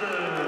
Johnson.